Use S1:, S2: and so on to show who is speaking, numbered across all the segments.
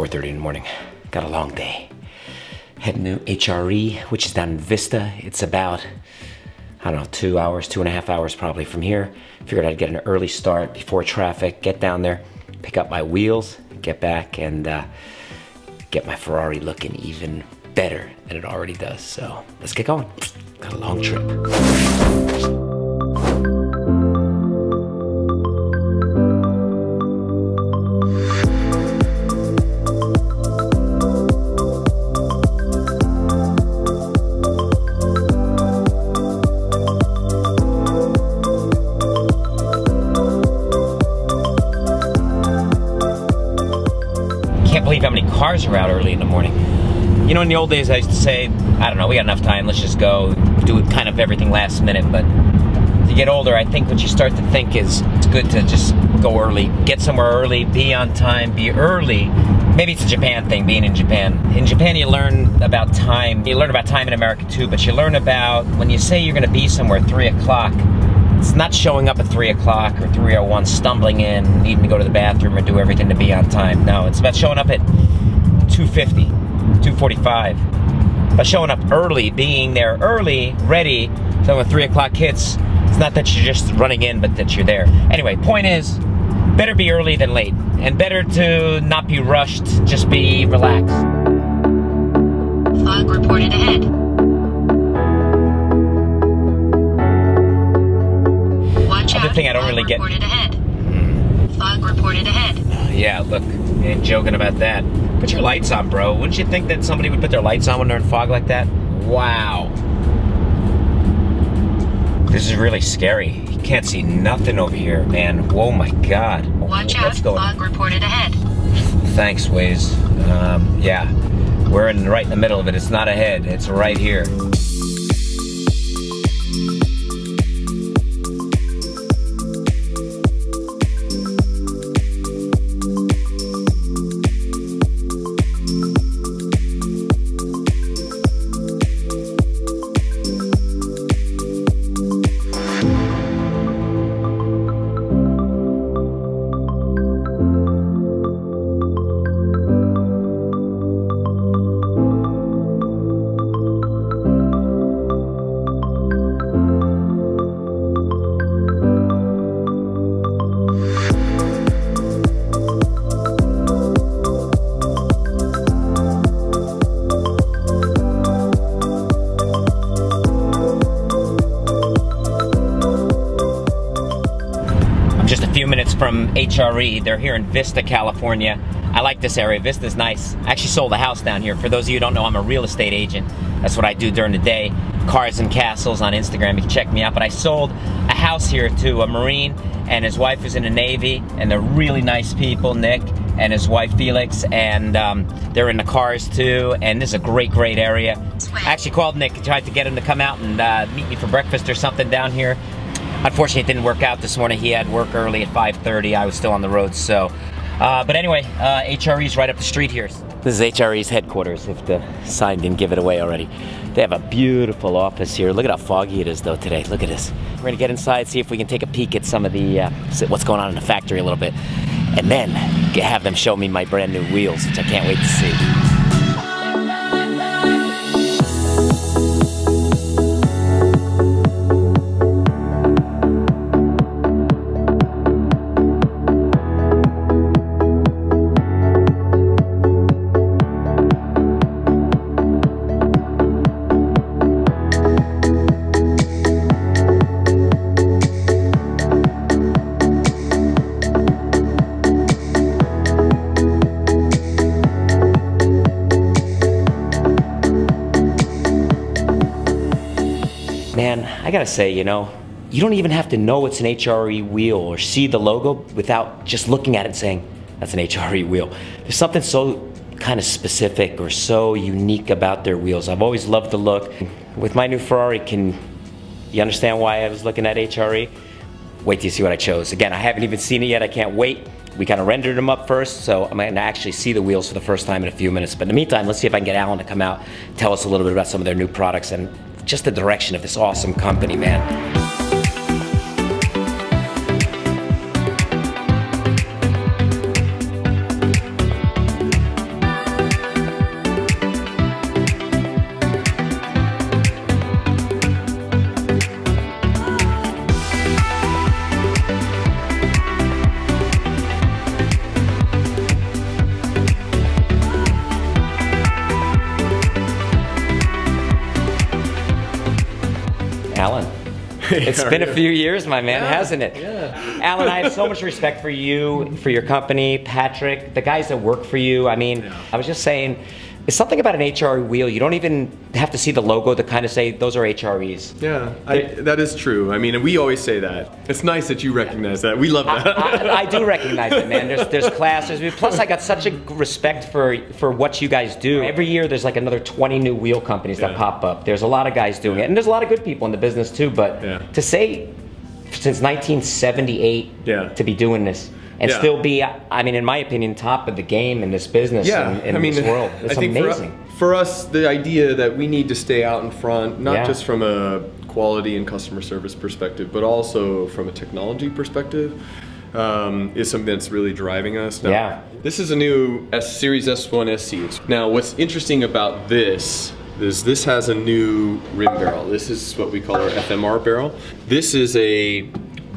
S1: 4.30 in the morning. Got a long day. Heading to HRE, which is down in Vista. It's about, I don't know, two hours, two and a half hours probably from here. Figured I'd get an early start before traffic, get down there, pick up my wheels, get back and uh, get my Ferrari looking even better than it already does. So let's get going. Got a long trip. Can't believe how many cars are out early in the morning. You know, in the old days, I used to say, I don't know, we got enough time, let's just go do kind of everything last minute. But you get older, I think what you start to think is it's good to just go early, get somewhere early, be on time, be early. Maybe it's a Japan thing, being in Japan. In Japan, you learn about time. You learn about time in America too, but you learn about when you say you're going to be somewhere 3 o'clock, it's not showing up at 3 o'clock or 3.01, stumbling in, needing to go to the bathroom or do everything to be on time. No, it's about showing up at 2.50, 2.45. But showing up early, being there early, ready, so when 3 o'clock hits, it's not that you're just running in, but that you're there. Anyway, point is, better be early than late. And better to not be rushed, just be relaxed.
S2: Fog reported ahead.
S1: Thing I don't really get-.
S2: Fog reported ahead.
S1: Yeah, look, ain't joking about that. Put your lights on, bro. Wouldn't you think that somebody would put their lights on when they're in fog like that? Wow. This is really scary. You can't see nothing over here, man. Whoa, my God.
S2: Watch out.
S1: Going?
S2: Fog reported ahead.
S1: Thanks, Waze. Um, yeah, we're in right in the middle of it. It's not ahead. It's right here. HRE. They're here in Vista, California. I like this area. Vista's nice. I actually sold a house down here. For those of you who don't know, I'm a real estate agent. That's what I do during the day. Cars and Castles on Instagram. You can check me out. But I sold a house here to a Marine and his wife is in the Navy, and they're really nice people, Nick and his wife Felix, and um, they're in the cars too. And this is a great, great area. I actually called Nick and tried to get him to come out and uh, meet me for breakfast or something down here. Unfortunately, it didn't work out this morning. He had work early at 5.30. I was still on the road, so. Uh, but anyway, uh, HRE's right up the street here. This is HRE's headquarters, if the sign didn't give it away already. They have a beautiful office here. Look at how foggy it is, though, today. Look at this. We're gonna get inside, see if we can take a peek at some of the, uh, what's going on in the factory a little bit. And then have them show me my brand new wheels, which I can't wait to see. I gotta say, you know, you don't even have to know it's an HRE wheel or see the logo without just looking at it and saying, that's an HRE wheel. There's something so kind of specific or so unique about their wheels. I've always loved the look. With my new Ferrari, can you understand why I was looking at HRE? Wait till you see what I chose. Again, I haven't even seen it yet. I can't wait. We kind of rendered them up first, so I'm gonna actually see the wheels for the first time in a few minutes. But in the meantime, let's see if I can get Alan to come out, tell us a little bit about some of their new products and just the direction of this awesome company, man. It's been a few years, my man,
S3: Yeah,
S1: hasn't it?
S3: yeah.
S1: Alan, I have so much respect for you, for your company, Patrick, the guys that work for you. I mean,
S3: Yeah.
S1: I was just saying, it's something about an HRE wheel. You don't even have to see the logo to kind of say those are HREs.
S3: Yeah, I, that is true. I mean, we always say that. It's nice that you recognize that. We love that.
S1: I, I do recognize it, man. There's there's classes. Plus, I got such a respect for for what you guys do. Every year, there's like another 20 new wheel companies that
S3: Yeah.
S1: pop up. There's a lot of guys doing it, and there's a lot of good people in the business too. But
S3: Yeah.
S1: to say since 1978
S3: Yeah.
S1: to be doing this and
S3: Yeah.
S1: still be, I mean, in my opinion, top of the game in this business
S3: yeah,
S1: and in
S3: I mean,
S1: this world. It's
S3: I think for-
S1: amazing.
S3: For, us, the idea that we need to stay out in front, not
S1: Yeah.
S3: just from a quality and customer service perspective, but also from a technology perspective, um, is something that's really driving us. Now,
S1: Yeah.
S3: This is a new S Series S1 SC. Now, what's interesting about this is this has a new rim barrel. This is what we call our FMR barrel. This is a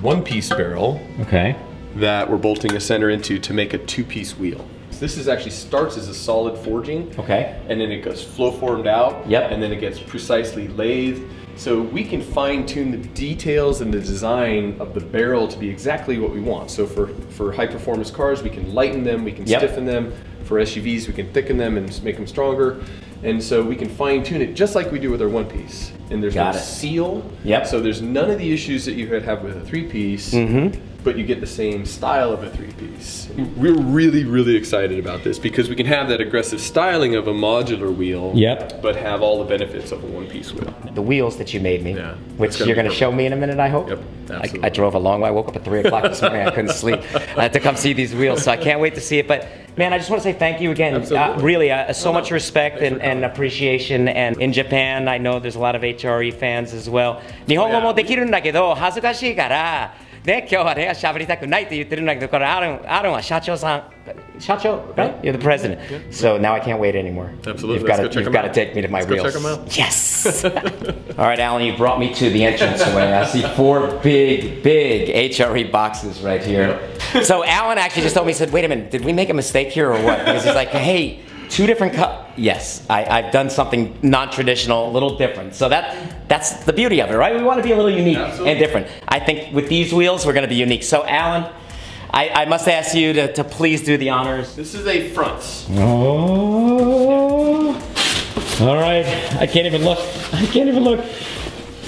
S3: one-piece barrel
S1: Okay.
S3: That we're bolting a center into to make a two-piece wheel. This is actually starts as a solid forging,
S1: Okay.
S3: and then it goes flow formed out,
S1: Yep.
S3: and then it gets precisely lathed. So we can fine tune the details and the design of the barrel to be exactly what we want. So for, for high performance cars, we can lighten them, we can
S1: Yep.
S3: stiffen them. For SUVs, we can thicken them and make them stronger. And so we can fine tune it just like we do with our one piece. And there's
S1: Got
S3: no
S1: it.
S3: seal.
S1: Yep.
S3: So there's none of the issues that you would have with a three piece
S1: Mm-hmm
S3: but you get the same style of a three piece. We're really, really excited about this because we can have that aggressive styling of a modular wheel,
S1: Yep.
S3: but have all the benefits of a one piece wheel.
S1: The wheels that you made me,
S3: Yeah,
S1: which
S3: it's gonna
S1: you're
S3: be
S1: going to show me in a minute, I hope.
S3: Yep,
S1: I,
S3: absolutely.
S1: I drove a long way. I woke up at 3 o'clock this morning. I couldn't sleep. I had to come see these wheels, so I can't wait to see it. But man, I just want to say thank you again. Uh,
S3: Absolutely.
S1: really, uh, so
S3: No, no.
S1: much respect
S3: Thanks
S1: and,
S3: for
S1: and
S3: coming.
S1: appreciation. And in Japan, I know there's a lot of HRE fans as well. 日本語もできるんだけど、恥ずかしいから、 ね、今日はね、喋りたくないって言ってるんだけど、これ、アロン、アロンは社長さん。社長 right? You're the president. So now I can't wait anymore.
S3: Absolutely.
S1: You've
S3: Let's
S1: got
S3: go
S1: to,
S3: check
S1: you've
S3: them
S1: got to
S3: out.
S1: take me to my
S3: Let's go
S1: reels.
S3: check 'em out.
S1: Yes. All right, Alan, you brought me to the entranceway. I see four big, big HRE boxes right here. So Alan actually just told me, he said, wait a minute, did we make a mistake here or what? Because he's like, hey, two different cup. Yes, I, I've done something non-traditional, a little different. So that that's the beauty of it, right? We want to be a little unique
S3: Absolutely.
S1: and different. I think with these wheels, we're going to be unique. So Alan, I, I must ask you to, to please do the honors.
S3: This is a front.
S1: Oh. All right. I can't even look. I can't even look.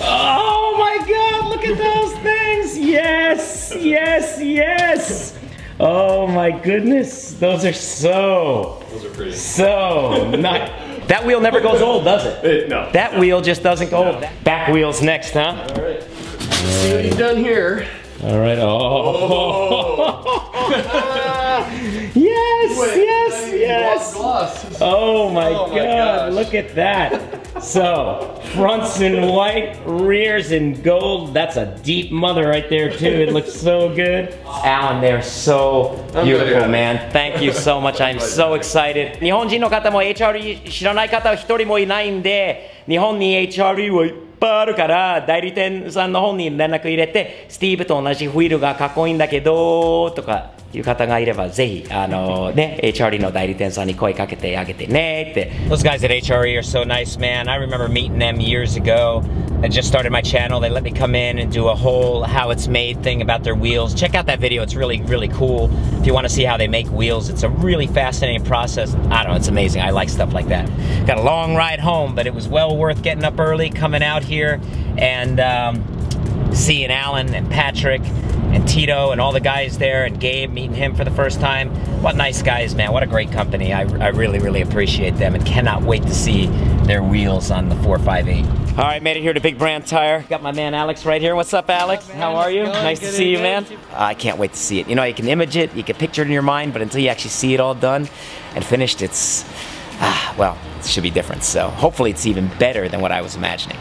S1: Oh my god, look at those things. Yes, yes, yes. Oh my goodness. Those are so,
S3: Those are pretty.
S1: so not. That wheel never goes old, does it?
S3: Eh, no.
S1: That wheel just doesn't go old. Back wheels next, huh?
S3: All right. See what you've done here.
S1: All right. Oh. yes, yes, yes.
S3: Gloss.
S1: Oh my,
S3: Oh my
S1: god,
S3: gosh.
S1: look at that. So, fronts in white, rears in gold. That's a deep mother right there, too. It looks so good. Alan, they're so beautiful, man. Thank you so much. I'm so excited. 日本人の方も HRE 知らない方は一人もいないんで、日本に HRE はいっぱいあるから、代理店さんの方に連絡入れて、スティーブと同じホイールがかっこいいんだけど、とかいう方がいれば、ぜひ、あのね、HRE の代理店さんに声かけてあげてねって。Those guys at HRE are so nice, man. I remember meeting them years ago. I just started my channel. They let me come in and do a whole how it's made thing about their wheels. Check out that video. It's really, really cool. If you want to see how they make wheels, it's a really fascinating process. I don't know. It's amazing. I like stuff like that. Got a long ride home, but it was well worth getting up early, coming out here, and um, seeing Alan and Patrick and Tito and all the guys there and Gabe meeting him for the first time. What nice guys, man. What a great company. I, I really, really appreciate them and cannot wait to see their wheels on the 458. All right, made it here to Big Brand Tire. Got my man Alex right here. What's up, Alex? How are you? Nice to see you, man. I can't wait to see it. You know, you can image it, you can picture it in your mind, but until you actually see it all done and finished, it's, ah, well, it should be different. So hopefully it's even better than what I was imagining.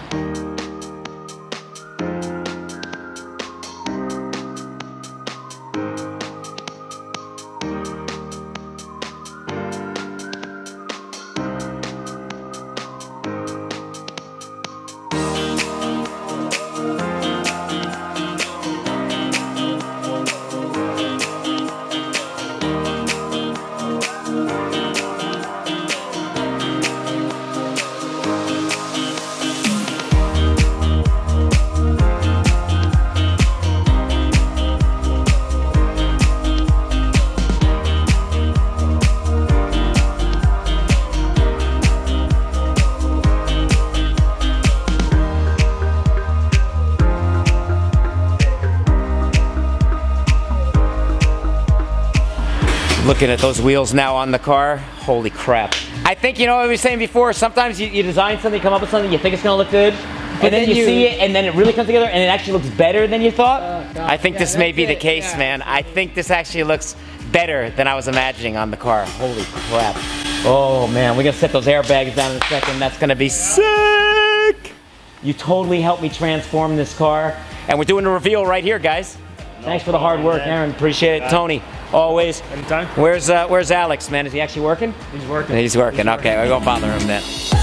S1: Looking at those wheels now on the car, holy crap. I think, you know what we were saying before, sometimes you, you design something, come up with something, you think it's gonna look good, and then,
S4: then
S1: you,
S4: you-
S1: see it, and then it really comes together, and it actually looks better than you thought.
S4: Oh,
S1: I think
S4: Yeah,
S1: this may be the case,
S4: yeah.
S1: man. I think this actually looks better than I was imagining on the car. Holy crap. Oh man, we're gonna set those airbags down in a second. That's gonna be sick. You totally helped me transform this car. And we're doing the reveal right here, guys. Thanks for the hard work, Aaron. Appreciate it. Tony, always.
S5: Anytime.
S1: Where's uh, Where's Alex, man? Is he actually working?
S5: He's working.
S1: He's working. Okay, we won't bother him then.